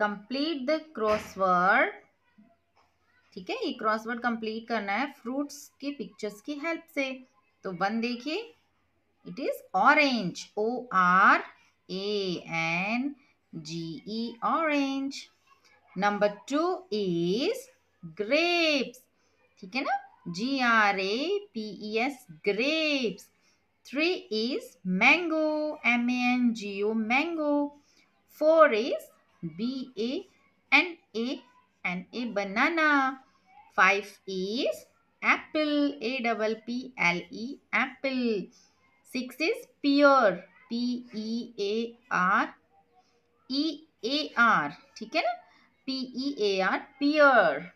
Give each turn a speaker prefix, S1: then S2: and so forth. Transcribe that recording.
S1: Complete the crossword ठीक है, ये क्रॉसवर्ड कंप्लीट करना है फ्रूट्स की पिक्चर्स की हेल्प से। तो वन देखिए it is orange O R A N G E orange number two is grapes ठीक है ना? G R A P E S grapes three is mango M A N G O mango four is B A N A N a banana. Five is apple, A double P L E apple. Six is pear, P E A R E A R. ठीक है ना P E A R pear.